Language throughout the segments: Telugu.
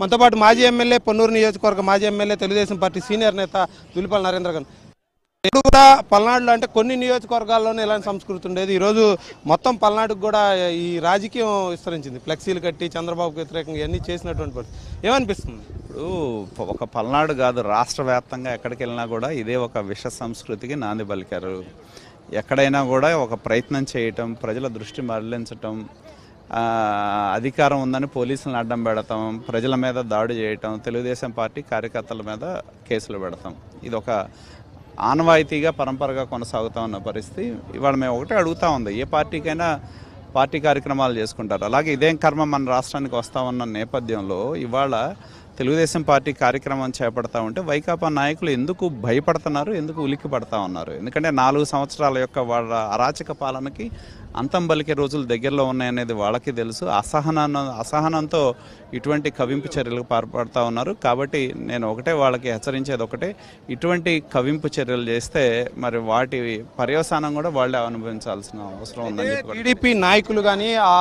మనతో పాటు మాజీ ఎమ్మెల్యే పొన్నూరు నియోజకవర్గ మాజీ ఎమ్మెల్యే తెలుగుదేశం పార్టీ సీనియర్ నేత తులిపాల నరేంద్ర గారు. ఎప్పుడు కూడా పల్నాడులో అంటే కొన్ని నియోజకవర్గాల్లోనే ఇలాంటి సంస్కృతి ఉండేది. ఈరోజు మొత్తం పల్నాడుకు కూడా ఈ రాజకీయం విస్తరించింది. ఫ్లెక్సీలు కట్టి చంద్రబాబుకు వ్యతిరేకంగా ఇవన్నీ చేసినటువంటి పరిస్థితి. ఏమనిపిస్తుంది? ఇప్పుడు ఒక పల్నాడు కాదు రాష్ట్ర వ్యాప్తంగా ఎక్కడికి వెళ్ళినా కూడా ఇదే ఒక విష సంస్కృతికి నాంది పలికారు. ఎక్కడైనా కూడా ఒక ప్రయత్నం చేయటం ప్రజల దృష్టి మరలించటం అధికారం ఉందని పోలీసులను అడ్డం పెడతాం ప్రజల మీద దాడి చేయటం తెలుగుదేశం పార్టీ కార్యకర్తల మీద కేసులు పెడతాం. ఇది ఒక ఆనవాయితీగా పరంపరగా కొనసాగుతా ఉన్న పరిస్థితి. ఇవాళ మేము ఒకటే అడుగుతా ఉంది ఏ పార్టీకైనా పార్టీ కార్యక్రమాలు చేసుకుంటారు. అలాగే ఇదేం కర్మ మన రాష్ట్రానికి వస్తా ఉన్న నేపథ్యంలో ఇవాళ తెలుగుదేశం పార్టీ కార్యక్రమం చేపడతా ఉంటే వైకాపా నాయకులు ఎందుకు భయపడుతున్నారు ఎందుకు ఉలిక్కి పడతా ఉన్నారు? ఎందుకంటే నాలుగు సంవత్సరాల యొక్క వాళ్ళ అరాచక పాలనకి అంతం పలికే రోజులు దగ్గరలో ఉన్నాయనేది వాళ్ళకి తెలుసు. అసహనాన్ని అసహనంతో ఇటువంటి కవింపు చర్యలకు పాల్పడుతూ ఉన్నారు. కాబట్టి నేను ఒకటే వాళ్ళకి హెచ్చరించేది ఒకటే ఇటువంటి కవింపు చర్యలు చేస్తే మరి వాటి పర్యవసానం కూడా వాళ్ళే అనుభవించాల్సిన అవసరం ఉందని టీడీపీ నాయకులు కానీ ఆ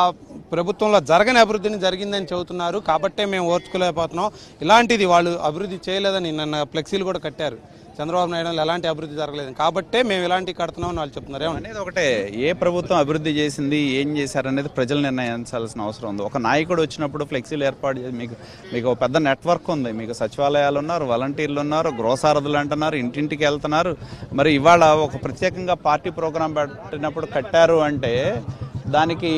ప్రభుత్వంలో జరగని అభివృద్ధిని జరిగిందని చెబుతున్నారు. కాబట్టే మేము ఓర్చుకోలేకపోతున్నాం. ఇలాంటిది వాళ్ళు అభివృద్ధి చేయలేదని నిన్న ఫ్లెక్సీలు కూడా కట్టారు. చంద్రబాబు నాయుడు ఎలాంటి అభివృద్ధి జరగలేదు. కాబట్టే మేము ఇలాంటి కడుతున్నాం అని వాళ్ళు చెప్తున్నారు. ఏమన్నా అనేది ఒకటే. ఏ ప్రభుత్వం అభివృద్ధి చేసింది ఏం చేశారనేది ప్రజలు నిర్ణయించాల్సిన అవసరం ఉంది. ఒక నాయకుడు వచ్చినప్పుడు ఫ్లెక్సీలు ఏర్పాటు చేసి మీకు మీకు ఒక పెద్ద నెట్వర్క్ ఉంది. మీకు సచివాలయాలు ఉన్నారు వాలంటీర్లు ఉన్నారు గృహసారథులు అంటున్నారు ఇంటింటికి వెళ్తున్నారు. మరి ఇవాళ ఒక ప్రత్యేకంగా పార్టీ ప్రోగ్రాం పెట్టినప్పుడు కట్టారు అంటే దానికి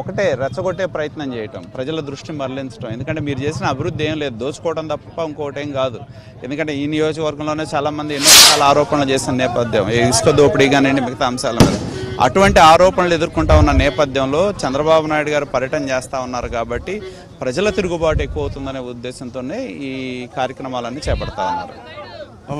ఒకటే రెచ్చగొట్టే ప్రయత్నం చేయటం ప్రజల దృష్టి మరలించడం ఎందుకంటే మీరు చేసిన అభివృద్ధి ఏం లేదు దోచుకోవడం తప్ప ఇంకోటి ఏం కాదు. ఎందుకంటే ఈ నియోజకవర్గంలోనే చాలామంది ఎన్నో రకాల ఆరోపణలు చేసిన నేపథ్యం ఇసుక దోపిడీ కానివ్వండి మిగతా అంశాల మీద. అటువంటి ఆరోపణలు ఎదుర్కొంటా ఉన్న నేపథ్యంలో చంద్రబాబు నాయుడు గారు పర్యటన చేస్తూ ఉన్నారు కాబట్టి ప్రజల తిరుగుబాటు ఎక్కువ అవుతుందనే ఉద్దేశంతోనే ఈ కార్యక్రమాలన్నీ చేపడతా ఉన్నారు.